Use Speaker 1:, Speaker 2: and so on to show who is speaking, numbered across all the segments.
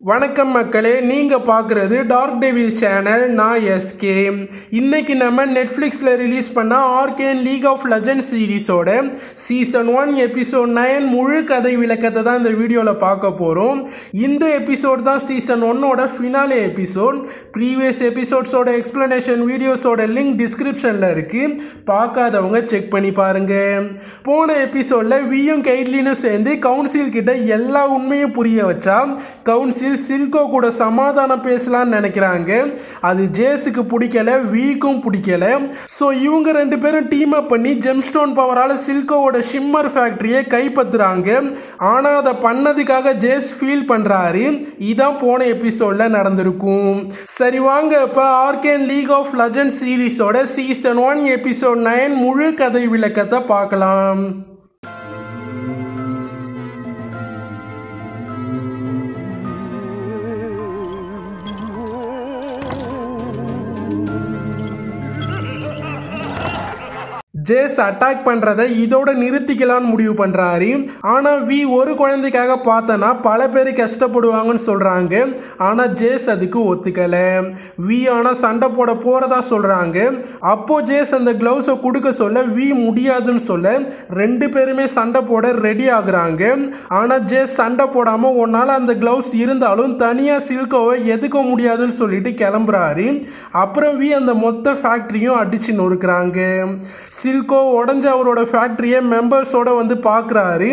Speaker 1: வணக்கம் மக்களே நீங்கள் பார்க்குறது டார்க் டெவில் சேனல் நான் எஸ்கே இன்னைக்கு நம்ம நெட்ஃப்ளிக்ஸில் ரிலீஸ் பண்ண ஆர்கேன் லீக் ஆஃப் லெஜண்ட் சீரிஸோட சீசன் ஒன் எபிசோட் நைன் முழு கதை விளக்கத்தை தான் இந்த வீடியோவில் பார்க்க போகிறோம் இந்த எபிசோட் தான் சீசன் ஒன்னோட ஃபினாலே எபிசோட் ப்ரீவியஸ் எபிசோட்ஸோட எக்ஸ்ப்ளனேஷன் வீடியோஸோட லிங்க் டிஸ்கிரிப்ஷனில் இருக்குது பார்க்காதவங்க செக் பண்ணி பாருங்கள் போன எபிசோடில் வியும் கெய்ட்லினும் சேர்ந்து கவுன்சில் கிட்ட எல்லா உண்மையும் புரிய வச்சா கவுன்சில் சில்கோ கூட சமாதானம் பேசலாம்னு நினைக்கிறாங்க. அது ஜேஸுக்கு பிடிக்கல வீக்கும் பிடிக்கல. ஸோ இவங்க ரெண்டு பேரும் டீம் அப் பண்ணி ஜெம்ஸ்டோன் பவரால் சில்கோவோட ஷிம்மர் ஃபேக்டரியை கைப்பற்றுறாங்க. ஆனால் அதை பண்ணதுக்காக ஜேஸ் ஃபீல் பண்ணுறாரு இதான் போன எபிசோடில் நடந்திருக்கும். சரி வாங்க இப்போ ஆர்கேன் லீக் ஆஃப் லெஜண்ட் சீரிஸோட சீசன் ஒன் எபிசோட் நைன் முழு கதை விளக்கத்தை பார்க்கலாம். ஜேஸ் அட்டாக் பண்ணுறதை இதோட நிறுத்திக்கலாம்னு முடிவு பண்ணுறாரு ஆனால் வி ஒரு குழந்தைக்காக பார்த்தனா பல பேர் கஷ்டப்படுவாங்கன்னு சொல்கிறாங்க ஆனால் ஜேஸ் அதுக்கு ஒத்துக்கலை. வி ஆனால் சண்டை போட போகிறதா சொல்கிறாங்க அப்போது ஜேஸ் அந்த க்ளவுஸை கொடுக்க சொல்ல வி முடியாதுன்னு சொல்ல ரெண்டு பேருமே சண்டை போட ரெடி ஆகுறாங்க. ஆனால் ஜேஸ் சண்டை போடாமல் உன்னால அந்த க்ளவுஸ் இருந்தாலும் தனியாக சில்கோவை எதுக்க முடியாதுன்னு சொல்லிட்டு கிளம்புறாரு. அப்புறம் வி அந்த மொத்த ஃபேக்ட்ரியும் அடிச்சு சில் சில்கோ உடஞ்ச அவரோட ஃபேக்ட்ரியை மெம்பர்ஸோட வந்து பார்க்குறாரு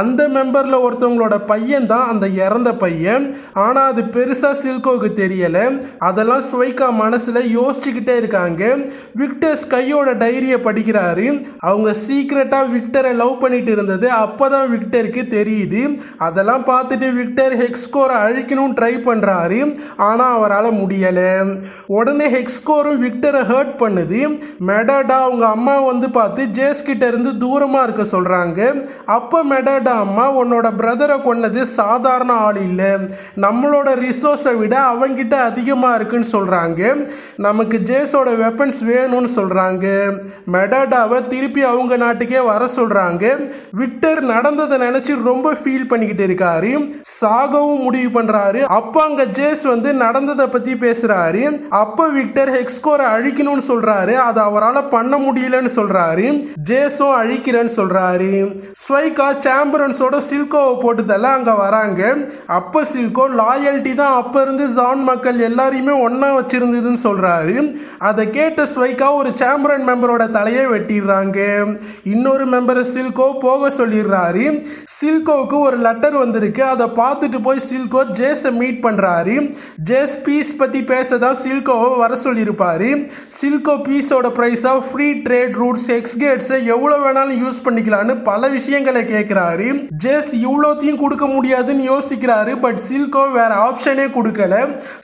Speaker 1: அந்த மெம்பரில் ஒருத்தவங்களோட பையன் தான் அந்த இறந்த பையன். ஆனால் அது பெருசாக சில்கோவுக்கு தெரியலை. அதெல்லாம் ஸ்வைக்கா மனசில் யோசிச்சுக்கிட்டே இருக்காங்க. விக்டர்ஸ் கையோட டைரியை படிக்கிறாரு. அவங்க சீக்ரெட்டாக விக்டரை லவ் பண்ணிட்டு இருந்தது. அப்போ தான் விக்டருக்கு தெரியுது. அதெல்லாம் பார்த்துட்டு விக்டர் ஹெக்ஸ்கோரை அழிக்கணும்னு ட்ரை பண்ணுறாரு ஆனால் அவரால் முடியலை. உடனே ஹெக்ஸ்கோரும் விக்டரை ஹர்ட் பண்ணுது. மெடாடா அவங்க அம்மா வந்து பார்த்து ஜேஸ் கிட்ட இருந்து தூரமா இருக்க சொல்றாங்க. அப்ப மெடாடா அம்மா உன்னோட பிரதரை கொன்னது சாதாரண ஆள் இல்லை. நம்மளோட ரிசோர்ஸை விட அவங்கிட்ட அதிகமா இருக்குன்னு சொல்றாங்க. நமக்கு ஜேஸோட வெப்பன்ஸ் வேணும்னு சொல்றாங்க. மெடடாவை திருப்பி அவங்க நாட்டுக்கே வர சொல்றாங்க. விக்டர் நடந்ததை நினைச்சு ரொம்ப ஃபீல் பண்ணிக்கிட்டு இருக்காரு. சாகவும் முடிவு பண்றாரு. அப்ப அங்க ஜேஸ் வந்து நடந்ததை பத்தி பேசுறாரு. அப்ப விக்டர் ஹெக்ஸ்கோரை அழிக்கணும்னு சொல்றாரு. அதை அவரால் பண்ண முடியலன்னு சொல்றாரு. ஜேஸும் அழிக்கிறேன்னு சொல்றாரு. ஸ்வைகா சாம்பரன்ஸோட சில்கோவை போட்டு தள்ள அங்க வராங்க. அப்ப சில்கோ லாயல்ட்டி தான் அப்ப இருந்து ஜான் மக்கள் எல்லாரையுமே ஒன்னா வச்சிருந்ததுன்னு சொல்றாரு. அதை கேட்ட ஸ்வைகா ஒரு சாம்பரன் மெம்பரோட தலையை வெட்டிடுறாங்க. இன்னொரு மெம்பரை சில்கோ போக சொல்லிடுறாரு. சில்கோவுக்கு ஒரு லெட்டர் வந்திருக்கு. அதை பார்த்துட்டு போய் சில்கோ ஜேஸை மீட் பண்ணுறாரு ஜேஸ் பீஸ் பற்றி பேச தான் சில்கோவை வர சொல்லியிருப்பாரு. சில்கோ பீஸோட ப்ரைஸாக ஃப்ரீ ட்ரேட் ரூட்ஸ் எக்ஸ்கேட்ஸை எவ்வளோ வேணாலும் யூஸ் பண்ணிக்கலான்னு பல விஷயங்களை கேட்குறாரு ஜேஸ் இவ்வளோத்தையும் கொடுக்க முடியாதுன்னு யோசிக்கிறாரு பட் சில்கோ வேற ஆப்ஷனே கொடுக்கல.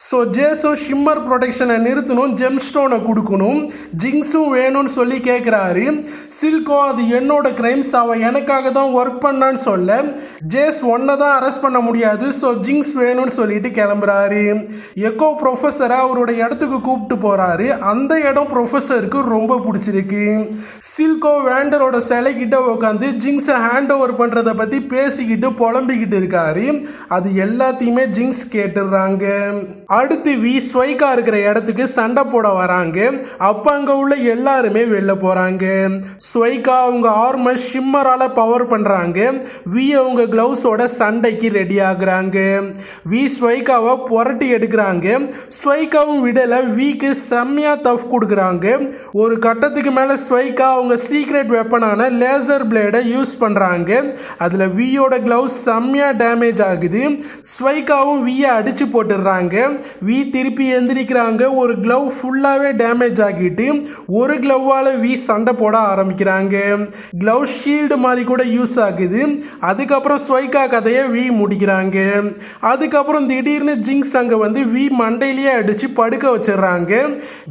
Speaker 1: ஸோ ஜேஸும் ஷிம்மர் ப்ரொடெக்ஷனை நிறுத்தணும் ஜெம் ஸ்டோனை கொடுக்கணும். ஜிங்ஸும் வேணும்னு சொல்லி கேட்குறாரு சில்கோ அது என்னோட கிரைம்ஸ் அவன் எனக்காக தான் ஒர்க் பண்ணான்னு சொல்ல. ஜேஸ் ஒன்னை தான் அரெஸ்ட் பண்ண முடியாது. ஸோ ஜிங்ஸ் வேணும்னு சொல்லிட்டு கிளம்புறாரு. எக்கோ ப்ரொஃபஸரை அவரோட இடத்துக்கு கூப்பிட்டு போறாரு. அந்த இடம் ப்ரொஃபஸருக்கு ரொம்ப பிடிச்சிருக்கு. சில்கோ வேண்டரோட சிலை கிட்ட உட்காந்து ஜிங்ஸை ஹேண்ட் ஓவர் பண்றத பத்தி பேசிக்கிட்டு புலம்பிக்கிட்டு இருக்காரு. அது எல்லாத்தையுமே ஜிங்ஸ் கேட்டுடுறாங்க. அடுத்து வி ஸ்வைக்கா இருக்கிற இடத்துக்கு சண்டை போட வராங்க. அப்ப அங்க உள்ள எல்லாருமே வெளில போறாங்க. ஸ்வைக்கா அவங்க ஆர்மர் ஷிம்மரால பவர் பண்றாங்க. வி அவங்க கிளவுஸோட சண்டைக்கு ரெடி ஆகுறாங்க. வி ஸ்வைக்காவை புரட்டி எடுக்கிறாங்க. ஸ்வைக்காவும் விடல. விக்கு செம்மையா தஃப் கொடுக்குறாங்க. ஒரு கட்டத்துக்கு மேல ஸ்வைக்கா அவங்க சீக்ரெட் வெப்பனான லேசர் பிளேடை யூஸ் பண்றாங்க. அதுல வியோட கிளவுஸ் செம்மையா டேமேஜ் ஆகுது. ஸ்வைக்காவும் வியை அடிச்சு போட்டுடுறாங்க. வி திருப்பி எந்திரிக்கிறாங்க. ஒரு கிளவ் ஃபுல்லாவே டேமேஜ் ஆகிட்டு ஒரு கிளவால வி சண்டை போட ஆரம்பிக்கிறாங்க. கிளவ் ஷீல்டு மாதிரி கூட யூஸ் ஆகுது. அதுக்கப்புறம் ஸ்வைக்கா கதையை வி முடிக்கிறாங்க. அதுக்கப்புறம் திடீர்னு ஜிங்ஸ் அங்க வந்து வி மண்டையிலேயே அடிச்சு படுக்க வச்சிடுறாங்க.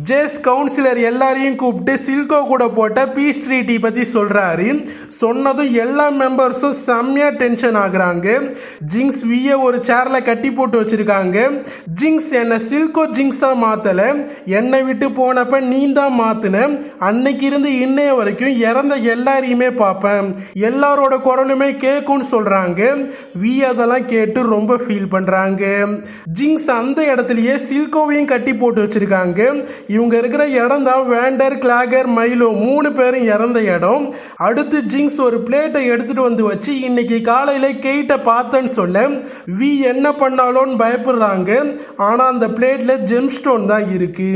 Speaker 1: ஜேஸ் கவுன்சிலர் எல்லாரையும் கூப்பிட்டு சில்கோ கூட போட்ட பீஸ் ட்ரீட்டி பற்றி சொல்றாரு. சொன்னதும் எல்லா மெம்பர்ஸும் செம்மையா டென்ஷன் ஆகுறாங்க. ஜிங்ஸ் வியை ஒரு சேர்ல கட்டி போட்டு வச்சிருக்காங்க. ஜிங்ஸ் என்ன சில்கோ ஜிங்ஸா மாத்தல. என்னை விட்டு போனப்ப நீ தான் மாத்துன. அன்னைக்கு இருந்து இன்னைய வரைக்கும் இறந்த எல்லாரையுமே பார்ப்பேன். எல்லாரோட குரலுமே கேட்கும்னு சொல்கிறேன் பண்ணுறாங்க வி அதெல்லாம் கேட்டு ரொம்ப ஃபீல் பண்றாங்க. ஜிங்ஸ் அந்த இடத்துலயே சில்கோவையும் கட்டி போட்டு வச்சிருக்காங்க. இவங்க இருக்கிற இடம் தான் வேண்டர் கிளாகர் மைலோ மூணு பேரும் இறந்த இடம். அடுத்து ஜிங்ஸ் ஒரு பிளேட்டை எடுத்துட்டு வந்து வச்சு இன்னைக்கு காலையில் கெயிட்டை பார்த்தேன்னு சொல்ல வி என்ன பண்ணாலோன்னு பயப்படுறாங்க. ஆனா அந்த பிளேட்டில் ஜெம் ஸ்டோன் தான் இருக்கு.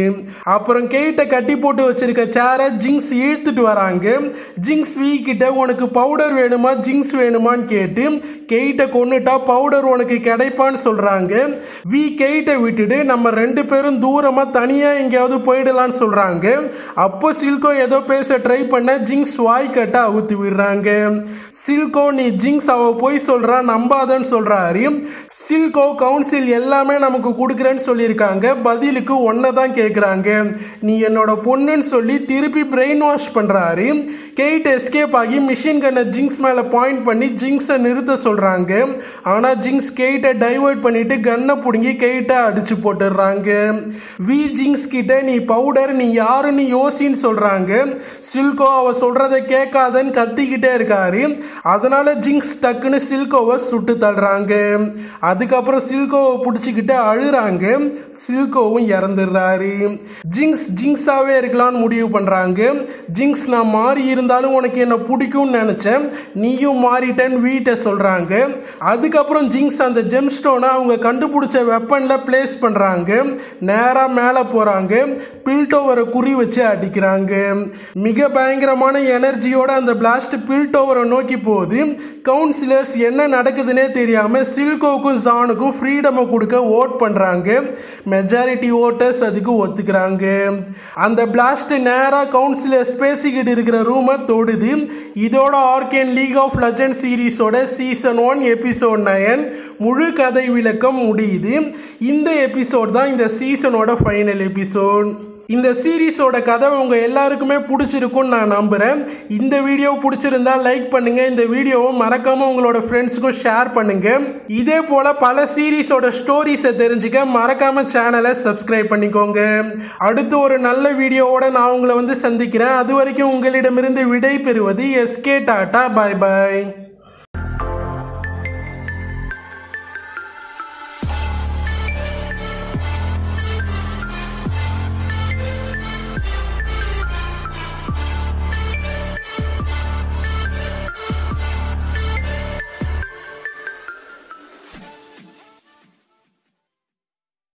Speaker 1: அப்புறம் கெயிட்டை கட்டி போட்டு வச்சிருக்க சேரை ஜிங்ஸ் இழுத்துட்டு வராங்க. ஜிங்ஸ் வி கிட்ட உனக்கு பவுடர் வேணுமா ஜிங்ஸ் வேணுமான்னு கேட்டு கெயிட்டை கொண்டுட்டா பவுடர் உனக்கு கிடைப்பான்னு சொல்றாங்க. வி கெயிட்டை விட்டுட்டு நம்ம ரெண்டு பேரும் தூரமா தனியா எங்கேயாவது போயிடலான்னு சொல்றாங்க. அப்போ சில்கோ ஏதோ பேச ட்ரை பண்ண ஜிங்ஸ் வாய் கட்ட அவுத்து விடுறாங்க. சில்கோ நீ ஜிங்ஸ் அவ போய் சொல்றா நம்பாதன்னு சொல்றாரு. சில்கோ கவுன்சில் எல்லாமே நமக்கு கொடுக்குறேன்னு சொல்லியிருக்காங்க. பதிலுக்கு ஒன்றை தான் கேட்குறாங்க நீ என்னோட பொண்ணுன்னு சொல்லி திருப்பி பிரெயின் வாஷ் பண்ணுறாரு கெயிட் எஸ்கேப் ஆகி மிஷின் கண்ணை ஜிங்ஸ் மேலே பாயிண்ட் பண்ணி ஜிங்ஸை நிறுத்த சொல்கிறாங்க ஆனால் ஜிங்ஸ் கெயிட்டை டைவர்ட் பண்ணிட்டு கன்னை பிடுங்கி கெயிட்டை அடிச்சு போட்டுடுறாங்க. வி ஜிங்ஸ் கிட்ட நீ பவுடர் நீ யாருன்னு யோசின்னு சொல்கிறாங்க சில்கோ அவ சொல்கிறத கேட்காதன்னு கத்திக்கிட்டே இருக்காரு. அதனால ஜிங்ஸ் டக்குன்னு சில்கோவை சுட்டு தள்ளுறாங்க. அதுக்கப்புறம் சில்கோவை பிடிச்சிக்கிட்டு அழுறாங்க. சில்கோவும் இறந்துடுறாரு. ஜிங்ஸ் ஜிங்ஸாவே இருக்கலாம்னு முடிவு பண்றாங்க. ஜிங்ஸ் நான் மாறி இருந்தாலும் உனக்கு என்ன பிடிக்கும்னு நினைச்சேன். நீயும் மாறிட்டேன்னு வீட்டை சொல்றாங்க. அதுக்கப்புறம் ஜிங்ஸ் அந்த ஜெம் ஸ்டோனை அவங்க கண்டுபிடிச்ச வெப்பனில் பிளேஸ் பண்றாங்க. நேராக மேலே போறாங்க. பில்டோவரை குறி வச்சு அடிக்கிறாங்க. மிக பயங்கரமான எனர்ஜியோட அந்த பிளாஸ்ட் பில்டோவரை நோக்கி போகுது. கவுன்சிலர்ஸ் என்ன நடக்குதுன்னே தெரியாம சில்கோக்கும் ஜானுக்கும் ஃப்ரீடமை கொடுக்க ஓட் பண்றாங்க. மெஜாரிட்டி ஓட்டர்ஸ் அதுக்கு ஒத்துக்கிறாங்க. அந்த பிளாஸ்ட் நேரா கவுன்சிலர்ஸ் பேசிக்கிட்டு இருக்கிற ரூமை தொடுது. இதோட ஆர்கேன் லீக் ஆஃப் லெஜண்ட் சீரீஸோட சீசன் ஒன் எபிசோட் நயன் முழு கதை விளக்கம் முடியுது. இந்த எபிசோட் தான் இந்த சீசனோட ஃபைனல் எபிசோட் இந்த சீரீஸோட கதை உங்கள் எல்லாருக்குமே பிடிச்சிருக்கும்னு நான் நம்புகிறேன் இந்த வீடியோ பிடிச்சிருந்தா லைக் பண்ணுங்கள் இந்த வீடியோவை மறக்காமல் உங்களோட ஃப்ரெண்ட்ஸுக்கும் ஷேர் பண்ணுங்கள் இதே போல் பல சீரீஸோட ஸ்டோரிஸை தெரிஞ்சுக்க மறக்காம சேனலை சப்ஸ்கிரைப் பண்ணிக்கோங்க. அடுத்து ஒரு நல்ல வீடியோவோட நான் உங்களை வந்து சந்திக்கிறேன். அது வரைக்கும் உங்களிடமிருந்து விடை பெறுவது எஸ்கே டாட்டா. பாய் பாய்